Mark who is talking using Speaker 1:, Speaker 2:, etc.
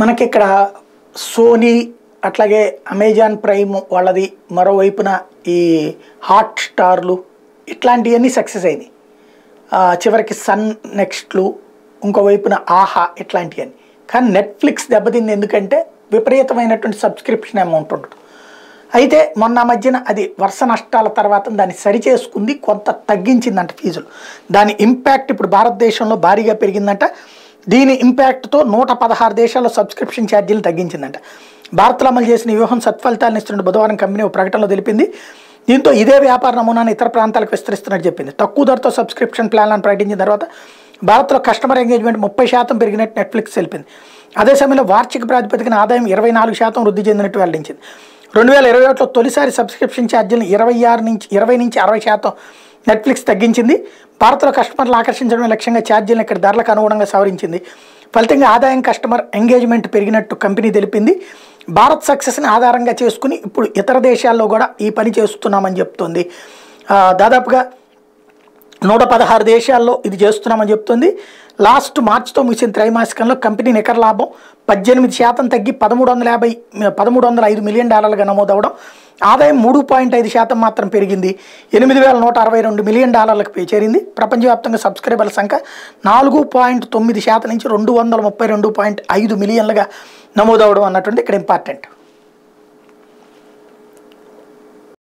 Speaker 1: మనకి ఇక్కడ సోనీ అట్లాగే అమెజాన్ ప్రైమ్ వాళ్ళది మరోవైపున ఈ హాట్ స్టార్లు ఇట్లాంటివన్నీ సక్సెస్ అయినాయి. చివరికి సన్ నెక్స్ట్లు ఇంకోవైపున ఆహా ఇట్లాంటివన్నీ కానీ నెట్ఫ్లిక్స్ దెబ్బతింది ఎందుకంటే విపరీతమైనటువంటి సబ్స్క్రిప్షన్ అమౌంట్ ఉంటుంది. అయితే మొన్న మధ్యన అది వర్ష నష్టాల తర్వాత దాన్ని సరిచేసుకుంది కొంత తగ్గించిందంట ఫీజులు. దాని ఇంపాక్ట్ ఇప్పుడు భారతదేశంలో భారీగా పెరిగిందంట. దీని ఇంపాక్ట్తో నూట పదహారు దేశాల్లో సబ్స్క్రిప్షన్ ఛార్జీలు తగ్గించిందంట. భారత్లో అమలు చేసిన వ్యూహం సత్ఫలితాలను ఇస్తున్న బుధవారం కంపెనీ ఒక ప్రకటనలో తెలిపింది. దీంతో ఇదే వ్యాపార నమూనాను ఇతర ప్రాంతాలకు విస్తరిస్తున్నట్టు చెప్పింది. తక్కువ ధరతో సబ్స్క్రిప్షన్ ప్లాన్లను ప్రకటించిన తర్వాత భారత్లో కస్టమర్ ఎంగేజ్మెంట్ ముప్పై శాతం పెరిగినట్టు నెట్ఫ్లిక్స్ తెలిపింది. అదే సమయంలో వార్షిక ప్రాతిపదికన ఆదాయం ఇరవై నాలుగు శాతం వృద్ధి చెందినట్టు వెల్లడించింది. రెండు వేల ఇరవై ఒకటిలో తొలిసారి సబ్స్క్రిప్షన్ ఛార్జీలను ఇరవై ఆరు నుంచి ఇరవై నుంచి అరవై శాతం నెట్ఫ్లిక్స్ తగ్గించింది. భారత్లో కస్టమర్లు ఆకర్షించడమే లక్ష్యంగా ఛార్జీలను ఇక్కడ ధరలకు అనుగుణంగా సవరించింది. ఫలితంగా ఆదాయం కస్టమర్ ఎంగేజ్మెంట్ పెరిగినట్టు కంపెనీ తెలిపింది. భారత్ సక్సెస్ని ఆధారంగా చేసుకుని ఇప్పుడు ఇతర దేశాల్లో కూడా ఈ పని చేస్తున్నామని చెప్తుంది. దాదాపుగా నూట పదహారు దేశాల్లో ఇది చేస్తున్నామని చెప్తుంది. లాస్ట్ మార్చితో ముగిసిన త్రైమాసికంలో కంపెనీ నికర లాభం పద్దెనిమిది శాతం తగ్గి పదమూడు వందల యాభై పదమూడు వందల ఐదు మిలియన్ డాలర్లుగా నమోదవడం ఆదాయం మూడు పాయింట్ ఐదు శాతం మాత్రం పెరిగింది. ఎనిమిది వేల నూట అరవై రెండు మిలియన్ డాలర్లకు పే చేరింది. ప్రపంచవ్యాప్తంగా సబ్స్క్రైబర్ల సంఖ్య నాలుగు పాయింట్ తొమ్మిది శాతం నుంచి రెండు వందల ముప్పై రెండు పాయింట్ ఐదు మిలియన్లుగా నమోదవడం అన్నటువంటి ఇక్కడ ఇంపార్టెంట్.